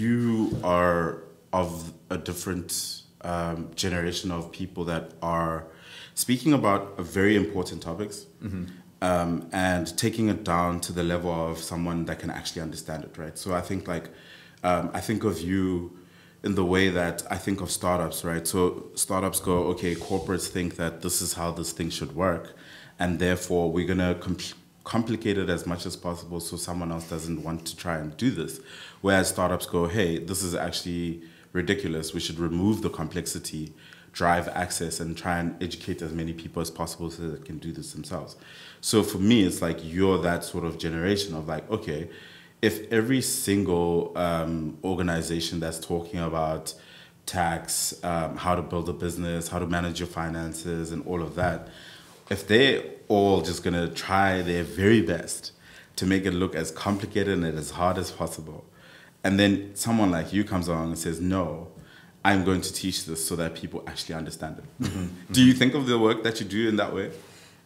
you are of a different um, generation of people that are speaking about very important topics Mm-hmm. um, and taking it down to the level of someone that can actually understand it, right? So I think like um, I think of you in the way that I think of startups, right? So startups go, okay, corporates think that this is how this thing should work, and therefore we're gonna compl- complicate it as much as possible so someone else doesn't want to try and do this. Whereas startups go, hey, this is actually ridiculous. We should remove the complexity, drive access, and try and educate as many people as possible so they can do this themselves. So for me, it's like you're that sort of generation of like, okay, if every single um, organization that's talking about tax, um, how to build a business, how to manage your finances, and all of that, if they're all just gonna try their very best to make it look as complicated and as hard as possible, and then someone like you comes along and says, "No, I'm going to teach this so that people actually understand it." Do you think of the work that you do in that way?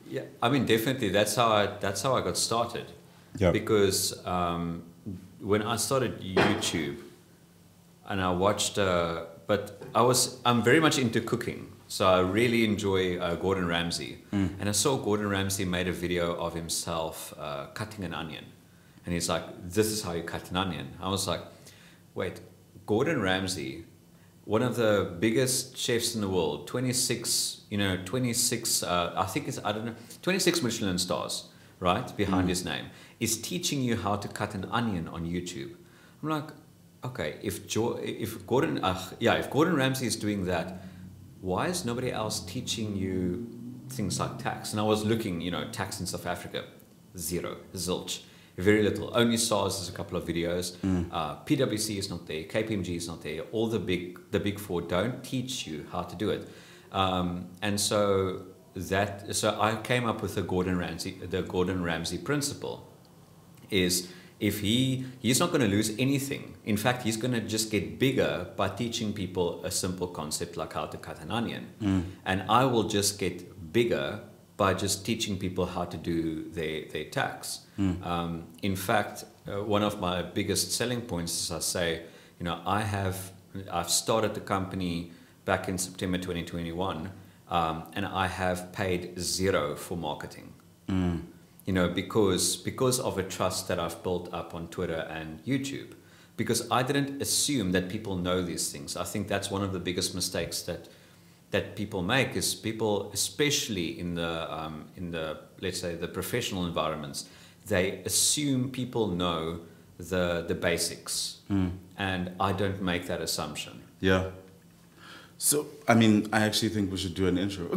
Yeah, I mean, definitely. That's how I. That's how I got started. Yeah. Because um, when I started YouTube, and I watched, uh, but I was I'm very much into cooking, so I really enjoy uh, Gordon Ramsay. And I saw Gordon Ramsay made a video of himself uh, cutting an onion, and he's like, "This is how you cut an onion." I was like, "Wait, Gordon Ramsay." One of the biggest chefs in the world, 26, you know, 26, uh, I think it's, I don't know, 26 Michelin stars, right, behind his name, is teaching you how to cut an onion on YouTube. I'm like, okay, if jo- if Gordon, uh, yeah, if Gordon Ramsay is doing that, why is nobody else teaching you things like tax? And I was looking, you know, tax in South Africa, zero, zilch, very little. Only SARS is a couple of videos. Uh, PwC is not there. KPMG is not there. All the big the big four don't teach you how to do it. Um, and so that so I came up with the Gordon Ramsay the Gordon Ramsay principle is if he he's not going to lose anything. In fact he's going to just get bigger by teaching people a simple concept like how to cut an onion. And i will just get bigger by just teaching people how to do their, their tax. Um, in fact uh, one of my biggest selling points is i say you know i have i've started the company back in september 2021 um, and i have paid zero for marketing you know because because of a trust that I've built up on Twitter and YouTube. Because I didn't assume that people know these things. I think that's one of the biggest mistakes that that people make is people especially in the um, in the let's say the professional environments they assume people know the the basics. And I don't make that assumption. Yeah. So, I mean, I actually think we should do an intro.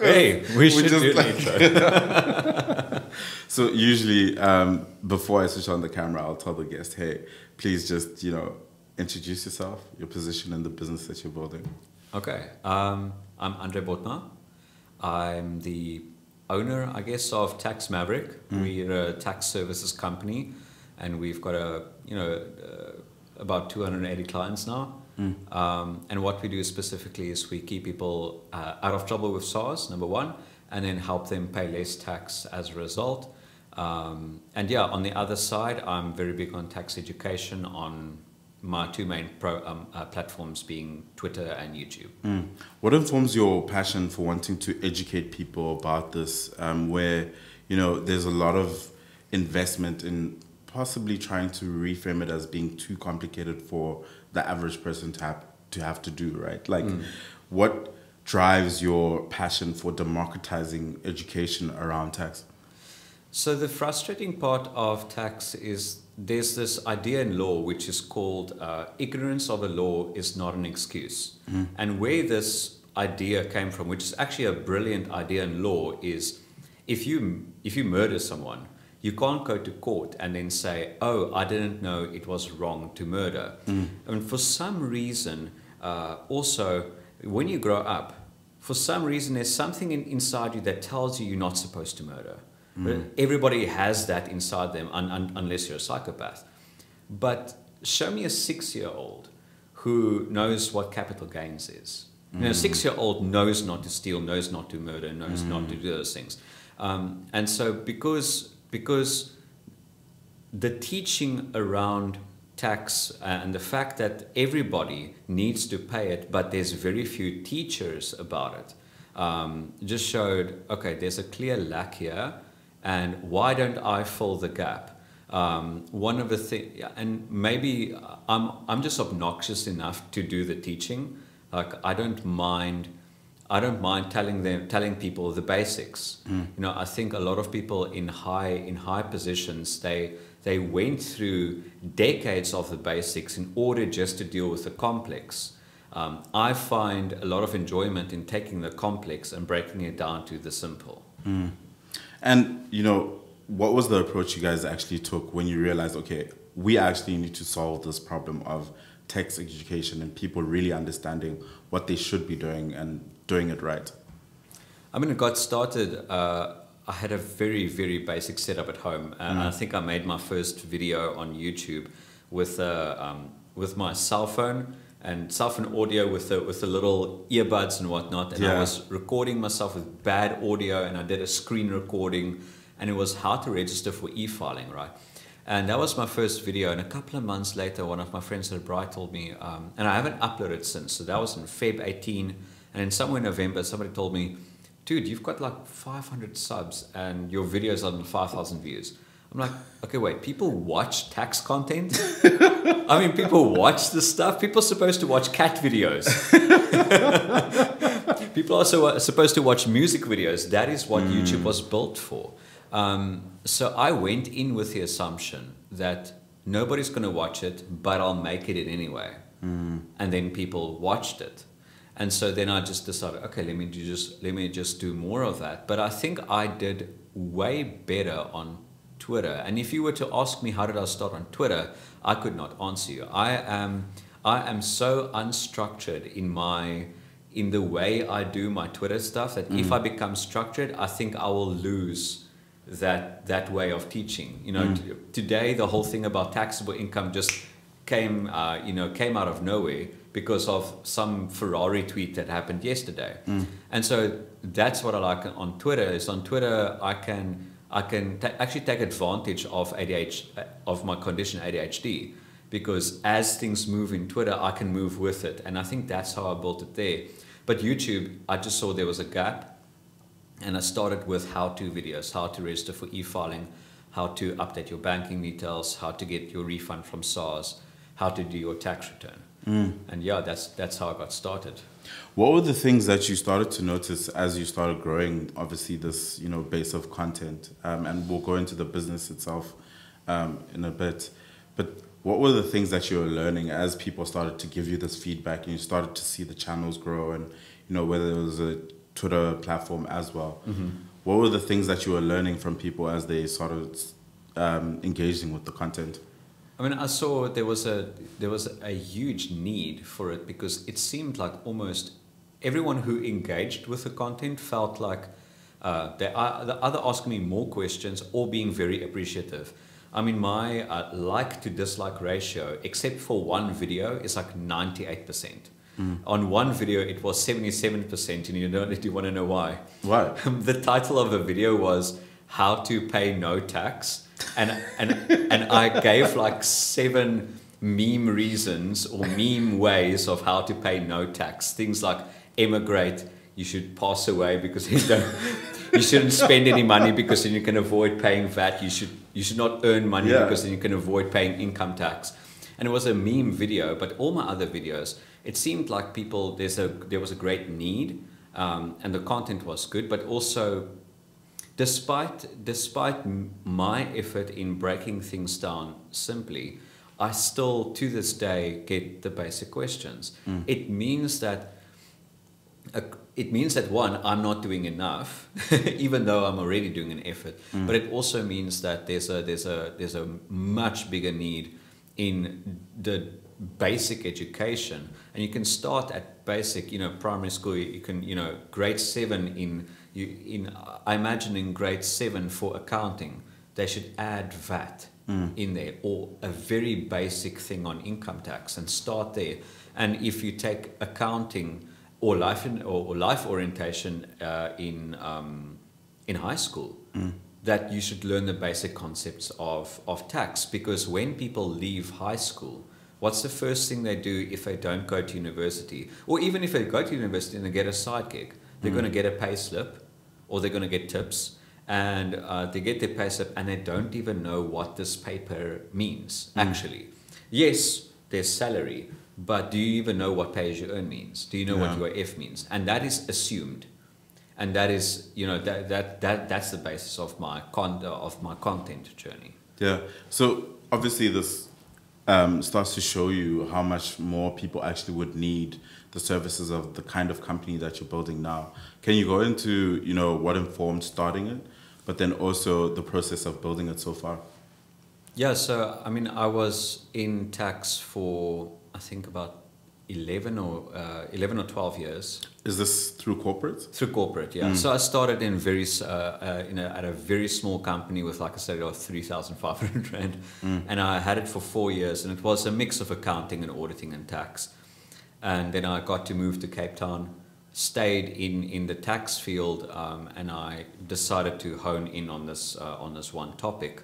hey we should do an like- intro so, usually, um, before I switch on the camera, I'll tell the guest, hey, please just, you know, introduce yourself, your position in the business that you're building. Okay. Um, I'm Andre Bothma. I'm the owner, I guess, of Tax Maverick. We're a tax services company, and we've got a you know uh, about 280 clients now. Um, and what we do specifically is we keep people uh, out of trouble with SARS, number one, and then help them pay less tax as a result. Um, and yeah, on the other side, I'm very big on tax education on my two main pro, um, uh, platforms being Twitter and YouTube. Mm. What informs your passion for wanting to educate people about this, um, where, you know, there's a lot of investment in possibly trying to reframe it as being too complicated for the average person to have to, have to do, right? Like, what drives your passion for democratizing education around tax? So the frustrating part of tax is there's this idea in law which is called uh, ignorance of a law is not an excuse. And where this idea came from, which is actually a brilliant idea in law, is if you if you murder someone, you can't go to court and then say, "Oh, I didn't know it was wrong to murder." And for some reason, uh, also when you grow up, for some reason, there's something in, inside you that tells you you're not supposed to murder. But everybody has that inside them, un, un, unless you're a psychopath. But show me a six-year-old who knows what capital gains is. You know, a six-year-old knows not to steal, knows not to murder, knows not to do those things. Um, and so, because because the teaching around tax and the fact that everybody needs to pay it, but there's very few teachers about it, um, just showed okay, there's a clear lack here, and why don't I fill the gap? Um, one of the things, and maybe I'm, I'm just obnoxious enough to do the teaching. Like I don't mind, I don't mind telling them, telling people the basics. Mm. You know, I think a lot of people in high in high positions they they went through decades of the basics in order just to deal with the complex. Um, I find a lot of enjoyment in taking the complex and breaking it down to the simple. Mm. And you know, what was the approach you guys actually took when you realized, okay, we actually need to solve this problem of tax education and people really understanding what they should be doing and doing it right? I mean, it got started. Uh, I had a very, very basic setup at home, and Mm. I think I made my first video on YouTube with uh, um, with my cell phone and cell phone audio with the with the little earbuds and whatnot. And I was recording myself with bad audio, and I did a screen recording, and it was how to register for e-filing, right? And that was my first video. And a couple of months later, one of my friends at Bright told me, um, and I haven't uploaded since. So that was in Feb 18. And then somewhere in November, somebody told me, dude, you've got like 500 subs and your videos on 5,000 views. I'm like, okay, wait, people watch tax content? I mean, people watch this stuff. People are supposed to watch cat videos. people are also uh, supposed to watch music videos. That is what YouTube was built for. Um, so I went in with the assumption that nobody's going to watch it, but I'll make it in anyway. And then people watched it. And so then I just decided, okay, let me do just let me just do more of that. But I think I did way better on Twitter. And if you were to ask me how did I start on Twitter, I could not answer you. I am I am so unstructured in my in the way I do my Twitter stuff that if I become structured, I think I will lose that that way of teaching. You know, t- today the whole thing about taxable income just came uh, you know came out of nowhere because of some Ferrari tweet that happened yesterday. Mm. And so that's what I like on Twitter is on Twitter I can I can ta- actually take advantage of ADHD uh, of my condition ADHD because as things move in Twitter I can move with it and I think that's how I built it there. But YouTube I just saw there was a gap and I started with how-to videos, how to register for e-filing, how to update your banking details, how to get your refund from SARS, how to do your tax return. And yeah, that's that's how I got started. What were the things that you started to notice as you started growing, obviously, this you know base of content? Um, and we'll go into the business itself um, in a bit. But what were the things that you were learning as people started to give you this feedback and you started to see the channels grow and you know whether it was a Twitter platform as well? What were the things that you were learning from people as they started um, engaging with the content? I mean, I saw there was a there was a huge need for it because it seemed like almost everyone who engaged with the content felt like uh, they are the other asking me more questions or being very appreciative. I mean, my uh, like to dislike ratio, except for one video, is like ninety eight percent. On one video, it was seventy seven percent, and you don't do you want to know why? Why? the title of the video was "How to Pay No Tax." And and and I gave like seven meme reasons or meme ways of how to pay no tax. Things like emigrate, you should pass away because you don't, you shouldn't spend any money because then you can avoid paying VAT. You should you should not earn money Yeah. because then you can avoid paying income tax. And it was a meme video, but all my other videos, it seemed like people there's a there was a great need, um, and the content was good, but also despite despite my effort in breaking things down simply i still to this day get the basic questions. It means that uh, it means that one i'm not doing enough even though i'm already doing an effort. But it also means that there's a there's a there's a much bigger need in the basic education. And you can start at basic you know primary school you you can you know grade 7 in you in i imagine in grade 7 for accounting they should add vat in there or a very basic thing on income tax and start there. And if you take accounting or life in, or, or life orientation uh, in um, in high school that you should learn the basic concepts of, of tax. Because when people leave high school, what's the first thing they do if they don't go to university? Or even if they go to university and they get a side gig, they're going to get a pay slip or they're going to get tips and uh, they get their pay slip and they don't even know what this paper means actually. Yes, there's salary, but do you even know what pay as you earn means? Do you know what your F means? And that is assumed. And that is, you know, that, that, that that's the basis of my con- of my content journey. Yeah. So obviously, this um, starts to show you how much more people actually would need the services of the kind of company that you're building now. Can you go into you know what informed starting it, but then also the process of building it so far? Yeah, so I mean, I was in tax for I think about eleven or uh, eleven or twelve years Is this through corporate? through corporate. Yeah, so I started in very uh, uh, in a, at a very small company with, like I said, about three thousand five hundred rand, and I had it for four years, and it was a mix of accounting and auditing and tax, and then I got to move to Cape Town. Stayed in, in the tax field, um, and I decided to hone in on this uh, on this one topic.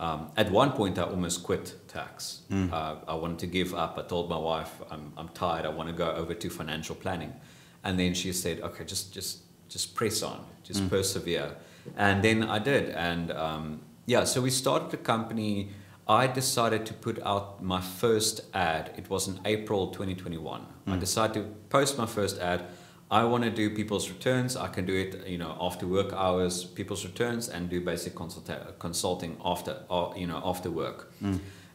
Um, at one point, I almost quit tax. Uh, I wanted to give up. I told my wife, "I'm, I'm tired. I want to go over to financial planning." And then she said, "Okay, just just just press on, just persevere." And then I did, and um, yeah. So we started the company. I decided to put out my first ad. It was in April 2021. I decided to post my first ad. I want to do people's returns. I can do it, you know, after work hours, people's returns, and do basic consulta- consulting after, or, you know, after work.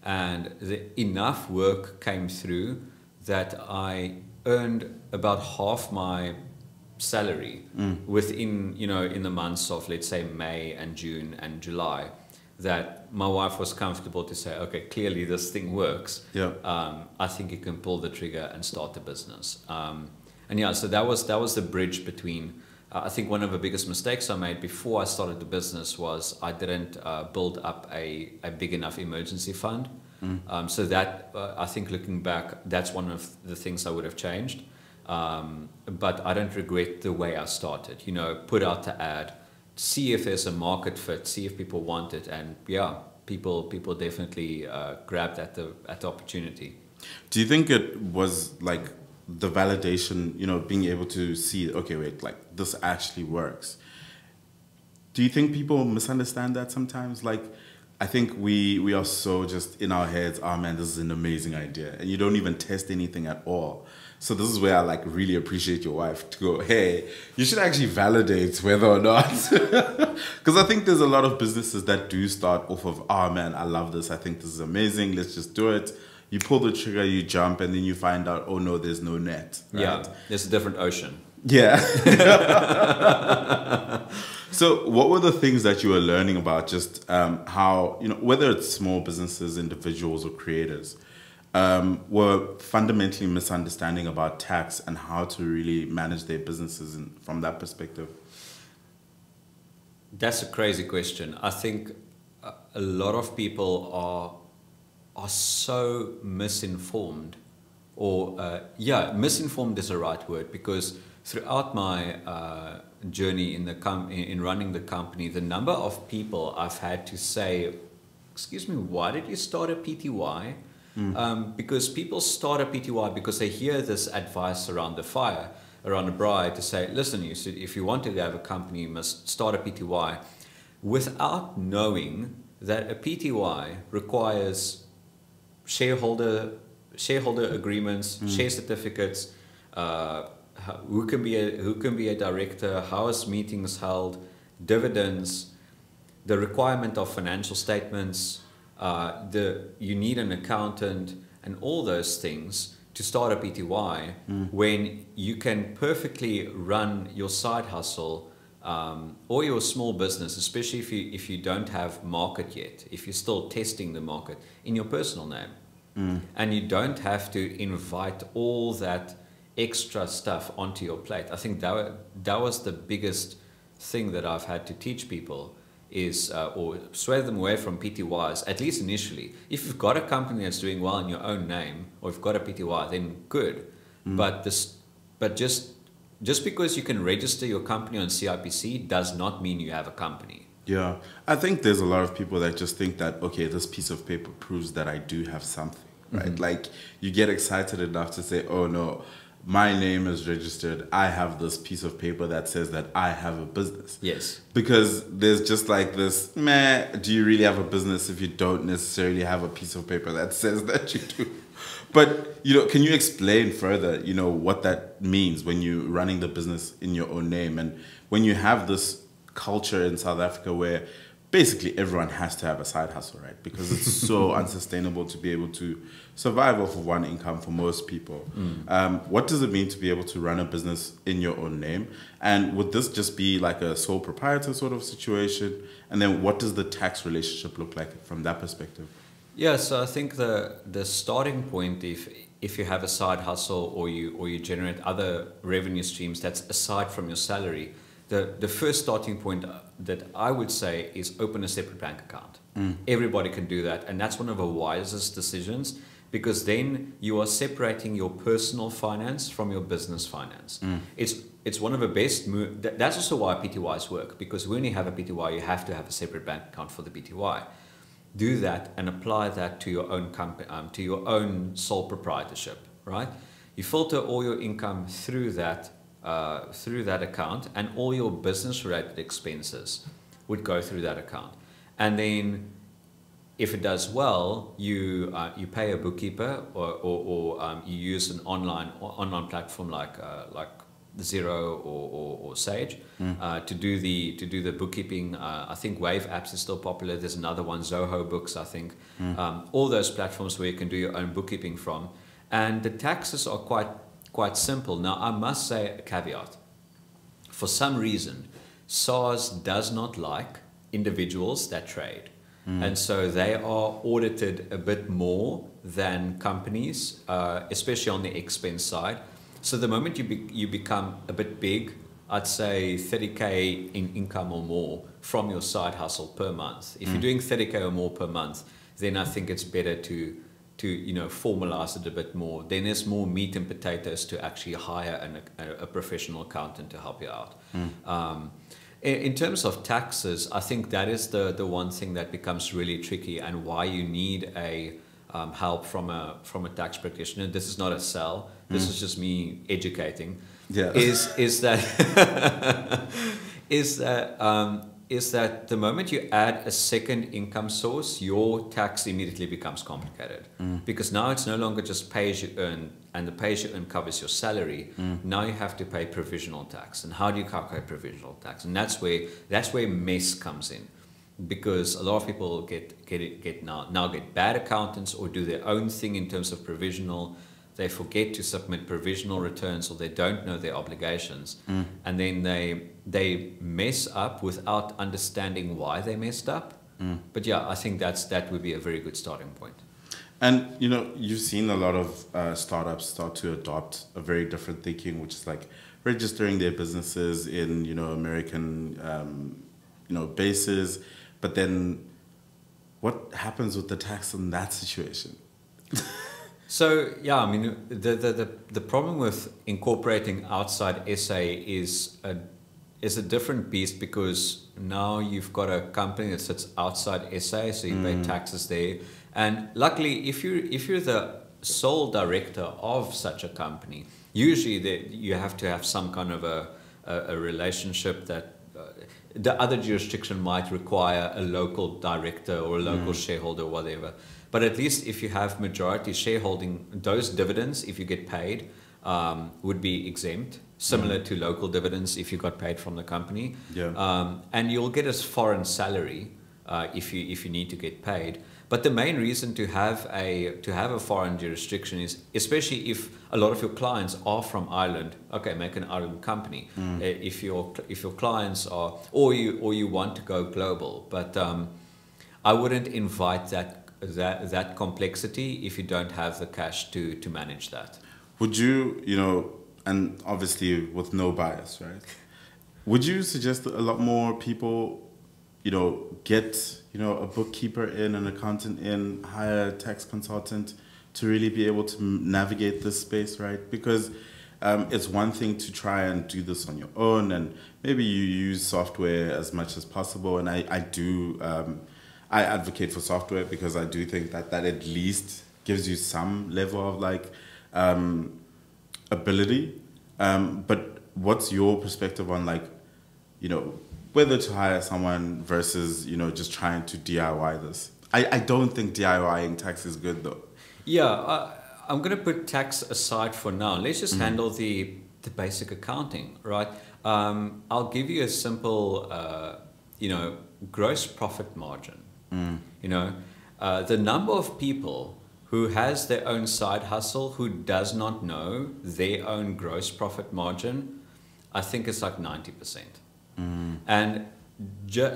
And the, enough work came through that I earned about half my salary within, you know, in the months of, let's say, May and June and July. That my wife was comfortable to say, okay, clearly this thing works Yeah. um, I think you can pull the trigger and start the business. Um, and yeah, so that was that was the bridge between. Uh, I think one of the biggest mistakes I made before I started the business was I didn't uh, build up a, a big enough emergency fund. Um, so that uh, I think looking back, that's one of the things I would have changed. Um, but I don't regret the way I started. You know, put out the ad, see if there's a market fit, see if people want it, and yeah, people people definitely uh, grabbed at the at the opportunity. Do you think it was like the validation, you know, being able to see, okay, wait, like this actually works? Do you think people misunderstand that sometimes? Like, I think we we are so just in our heads. Oh man, this is an amazing idea, and you don't even test anything at all. So this is where I like really appreciate your wife to go. Hey, you should actually validate whether or not, because I think there's a lot of businesses that do start off of, oh man, I love this. I think this is amazing. Let's just do it. You pull the trigger, you jump, and then you find out, oh no, there's no net. Right? Yeah, there's a different ocean. Yeah. so, what were the things that you were learning about just um, how, you know, whether it's small businesses, individuals, or creators, um, were fundamentally misunderstanding about tax and how to really manage their businesses in, from that perspective? That's a crazy question. I think a lot of people are are so misinformed, or uh, yeah, misinformed is the right word because throughout my uh, journey in the com- in in running the company, the number of people I've had to say, "Excuse me, why did you start a PTY?" Um, because people start a PTY because they hear this advice around the fire, around the braai, to say, listen, you should, if you want to have a company, you must start a PTY, without knowing that a PTY requires shareholder shareholder agreements, share certificates, uh, who can be a who can be a director, how is meetings held, dividends, the requirement of financial statements, uh, the you need an accountant, and all those things to start a PTY when you can perfectly run your side hustle um, or your small business, especially if you if you don't have market yet, if you're still testing the market in your personal name, and you don't have to invite all that extra stuff onto your plate. I think that that was the biggest thing that I've had to teach people is uh, or sway them away from PTYs at least initially. If you've got a company that's doing well in your own name, or you've got a PTY, then good. But this, but just just because you can register your company on CIPC does not mean you have a company. Yeah, I think there's a lot of people that just think that okay, this piece of paper proves that I do have something, right? Mm-hmm. Like you get excited enough to say, "Oh no, my name is registered. I have this piece of paper that says that I have a business." Yes. Because there's just like this, meh, do you really have a business if you don't necessarily have a piece of paper that says that you do? But, you know, can you explain further, you know, what that means when you're running the business in your own name and when you have this culture in South Africa where basically everyone has to have a side hustle, right? Because it's so unsustainable to be able to survive off of one income for most people. Um, what does it mean to be able to run a business in your own name? And would this just be like a sole proprietor sort of situation? And then what does the tax relationship look like from that perspective? Yeah, so I think the the starting point, if if you have a side hustle or you or you generate other revenue streams that's aside from your salary, the the first starting point uh, that I would say is open a separate bank account. Mm. Everybody can do that, and that's one of the wisest decisions because then you are separating your personal finance from your business finance. Mm. It's it's one of the best move. That's also why PTYs work because when you have a PTY, you have to have a separate bank account for the PTY do that and apply that to your own company, um, to your own sole proprietorship, right? You filter all your income through that, uh, through that account, and all your business-related expenses would go through that account. And then, if it does well, you uh, you pay a bookkeeper, or or, or um, you use an online online platform like uh, like Xero or, or, or Sage uh, to do the to do the bookkeeping. Uh, I think Wave Apps is still popular. There's another one, Zoho Books. I think um, all those platforms where you can do your own bookkeeping from, and the taxes are quite quite simple. Now I must say a caveat. For some reason, SARS does not like individuals that trade. And so they are audited a bit more than companies, uh, especially on the expense side. So the moment you be, you become a bit big, I'd say 30k in income or more from your side hustle per month. If you're doing 30k or more per month, then I think it's better to to you know formalize it a bit more. Then there's more meat and potatoes to actually hire an, a, a professional accountant to help you out. Um, in, in terms of taxes, I think that is the the one thing that becomes really tricky and why you need a um, help from a from a tax practitioner. This is not a sell. This mm. is just me educating. Yeah. Is is that is that um, is that the moment you add a second income source, your tax immediately becomes complicated mm. because now it's no longer just pay as you earn, and the pay as you earn covers your salary. Mm. Now you have to pay provisional tax, and how do you calculate provisional tax? And that's where that's where mess comes in because a lot of people get get it, get now now get bad accountants or do their own thing in terms of provisional. They forget to submit provisional returns or they don't know their obligations, and then they they mess up without understanding why they messed up. But yeah, I think that's that would be a very good starting point. And you know, you've seen a lot of uh, startups start to adopt a very different thinking, which is like registering their businesses in you know American um, you know bases, but then what happens with the tax in that situation? So yeah, I mean the the the, the problem with incorporating outside SA is a is a different beast because now you've got a company that sits outside SA, so you pay taxes there. And luckily, if you if you're the sole director of such a company, usually that you have to have some kind of a a, a relationship that. Uh, the other jurisdiction might require a local director or a local shareholder or whatever. But at least if you have majority shareholding, those dividends, if you get paid, um, would be exempt, similar to local dividends if you got paid from the company. Yeah. Um, and you'll get a foreign salary uh, if you if you need to get paid. But the main reason to have a to have a foreign jurisdiction is, especially if a lot of your clients are from Ireland. Okay, make an Ireland company. Uh, If your if your clients are, or you or you want to go global, but um, I wouldn't invite that that that complexity if you don't have the cash to to manage that. Would you, you know, and obviously with no bias, right? Would you suggest that a lot more people, you know, get, you know, a bookkeeper in, an accountant in, hire a tax consultant to really be able to navigate this space, right? Because um, it's one thing to try and do this on your own, and maybe you use software as much as possible. And I, I do, um, I advocate for software because I do think that that at least gives you some level of like um, ability. Um, but what's your perspective on like, you know, whether to hire someone versus you know just trying to DIY this? I, I don't think DIYing tax is good though. Yeah, uh, I'm going to put tax aside for now. Let's just mm. handle the the basic accounting, right? Um, I'll give you a simple, uh, you know, gross profit margin. Mm. You know, uh, the number of people who has their own side hustle who does not know their own gross profit margin, I think it's like ninety percent. Mm. And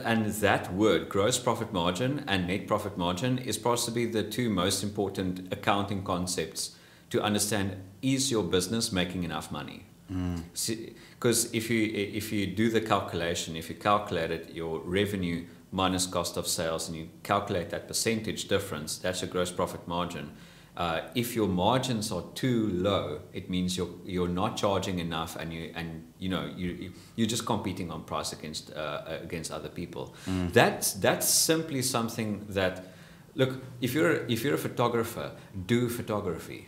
and that word, gross profit margin and net profit margin, is possibly the two most important accounting concepts to understand is your business making enough money? Because mm. if you if you do the calculation, if you calculate it, your revenue minus cost of sales, and you calculate that percentage difference, that's your gross profit margin. Uh, if your margins are too low, it means you're you're not charging enough, and you and you know you you're just competing on price against uh, against other people. Mm. That's that's simply something that look if you're if you're a photographer, do photography.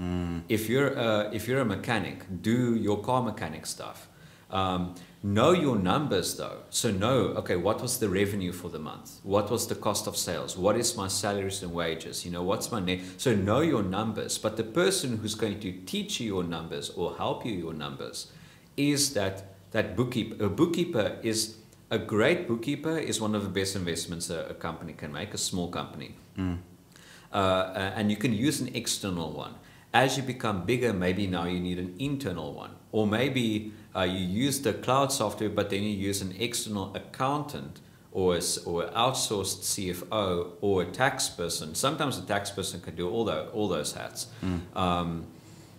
Mm. If you're a, if you're a mechanic, do your car mechanic stuff. Um, know your numbers though. So know, okay, what was the revenue for the month? What was the cost of sales? What is my salaries and wages? You know, what's my net? So know your numbers. But the person who's going to teach you your numbers or help you your numbers is that that bookkeeper. A bookkeeper is a great bookkeeper is one of the best investments a, a company can make, a small company. Mm. Uh, and you can use an external one as you become bigger, maybe now you need an internal one. Or maybe uh, you use the cloud software, but then you use an external accountant or, a, or outsourced CFO or a tax person. Sometimes a tax person can do all, the, all those hats. Mm. Um,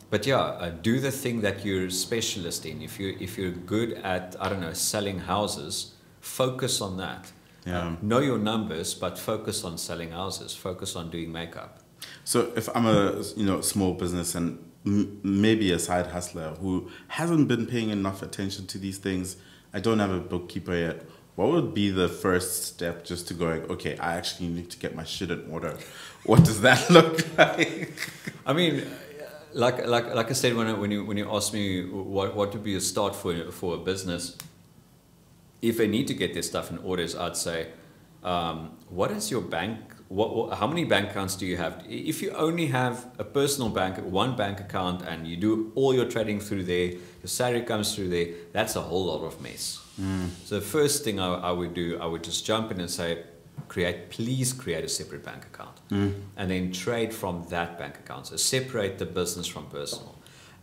but yeah, uh, do the thing that you're a specialist in. If, you, if you're good at, I don't know, selling houses, focus on that. Yeah. Uh, know your numbers, but focus on selling houses. Focus on doing makeup. So if I'm a you know small business and maybe a side hustler who hasn't been paying enough attention to these things, I don't have a bookkeeper yet. What would be the first step just to going? Okay, I actually need to get my shit in order. What does that look like? I mean, like like like I said when I, when you when you asked me what what would be a start for for a business, if they need to get their stuff in orders, I'd say, um, what is your bank what, what, how many bank accounts do you have? If you only have a personal bank, one bank account, and you do all your trading through there, your salary comes through there, that's a whole lot of mess. Mm. So the first thing I, I, would do, I would just jump in and say, create, please create a separate bank account, mm. and then trade from that bank account. So separate the business from personal,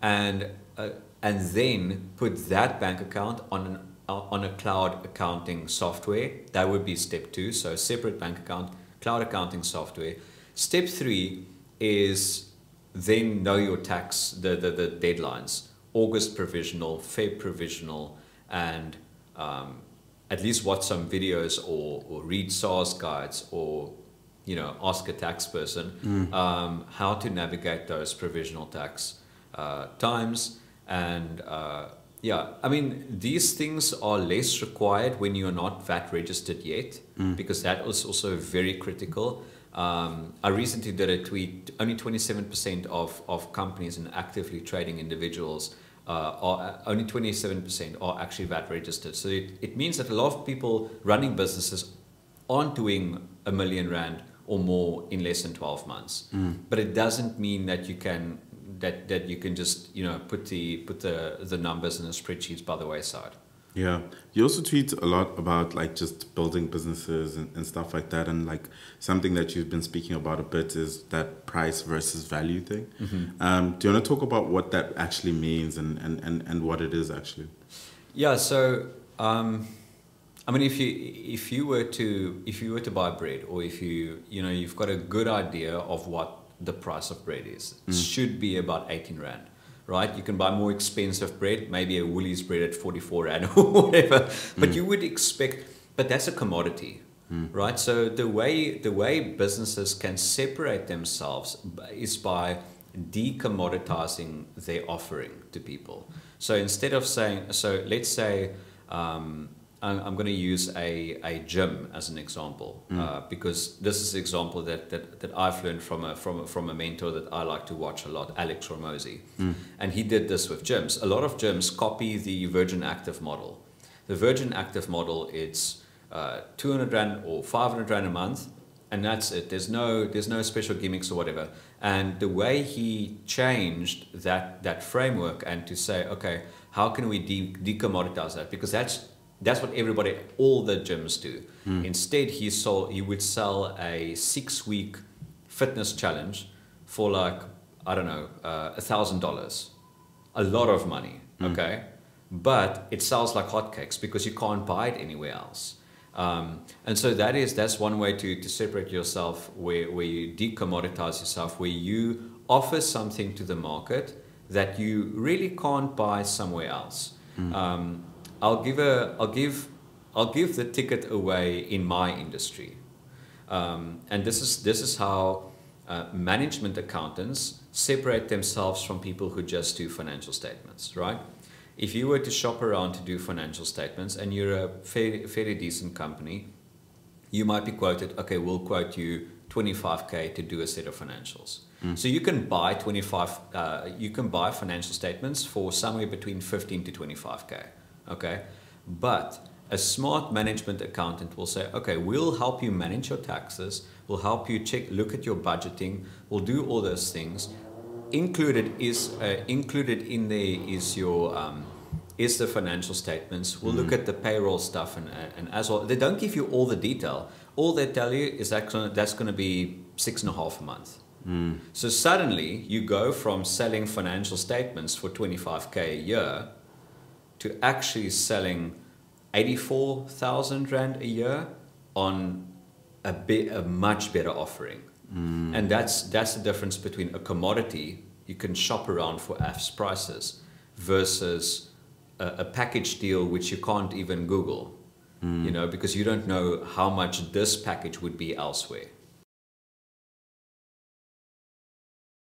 and uh, and then put that bank account on an on a cloud accounting software. That would be step two. So a separate bank account cloud accounting software. Step three is then know your tax, the, the, the deadlines. August provisional, Feb provisional, and um, at least watch some videos or, or read SARS guides or you know ask a tax person mm. um, how to navigate those provisional tax uh, times and uh, yeah, I mean, these things are less required when you're not VAT registered yet, mm. because that is also very critical. Um, I recently did a tweet, only 27% of, of companies and actively trading individuals uh, are uh, only 27% are actually VAT registered. So it, it means that a lot of people running businesses aren't doing a million rand or more in less than 12 months. Mm. But it doesn't mean that you can that that you can just you know put the put the the numbers in the spreadsheets by the wayside. Yeah, you also tweet a lot about like just building businesses and, and stuff like that, and like something that you've been speaking about a bit is that price versus value thing. Mm-hmm. Um, do you want to talk about what that actually means and and and, and what it is actually? Yeah, so. Um, I mean, if you if you were to if you were to buy bread, or if you you know you've got a good idea of what the price of bread is. Mm. should be about 18 Rand, right? You can buy more expensive bread, maybe a Woolies bread at 44 Rand or whatever, but mm. you would expect, but that's a commodity. Mm. Right, so the way the way businesses can separate themselves is by decommoditizing their offering to people. So instead of saying, so let's say um, I'm, I'm going to use a, a gym as an example uh, because this is an example that, that, that I've learned from a, from, a, from a mentor that I like to watch a lot, Alex Hormozi. And he did this with gyms. A lot of gyms copy the Virgin Active model. The Virgin Active model, it's uh, 200 Rand or 500 Rand a month and that's it. There's no there's no special gimmicks or whatever. And the way he changed that that framework and to say, okay, how can we de- decommoditize that? Because that's that's what everybody, all the gyms do. Instead, he sold he would sell a six week fitness challenge for like I don't know uh, a thousand dollars, a lot of money. Okay, but it sells like hotcakes because you can't buy it anywhere else. Um, and so that is that's one way to, to separate yourself where, where you decommoditize yourself, where you offer something to the market that you really can't buy somewhere else. Um, I'll give a I'll give I'll give the ticket away in my industry. Um, and this is this is how uh, management accountants separate themselves from people who just do financial statements, right? If you were to shop around to do financial statements and you're a fairly, fairly decent company, you might be quoted, okay, we'll quote you 25k to do a set of financials. So you can buy 25, uh, you can buy financial statements for somewhere between 15 to 25k, okay? But a smart management accountant will say, okay, we'll help you manage your taxes, we'll help you check, look at your budgeting, we'll do all those things. Included is uh, included in there is your um, is the financial statements. We'll look at the payroll stuff and and as well. They don't give you all the detail. All they tell you is that gonna, that's going to be six and a half a month. So suddenly you go from selling financial statements for 25k a year to actually selling 84,000 rand a year on a bit a much better offering. Mm. And that's that's the difference between a commodity you can shop around for AFS prices versus a, a package deal which you can't even Google. Mm. You know, because you don't know how much this package would be elsewhere.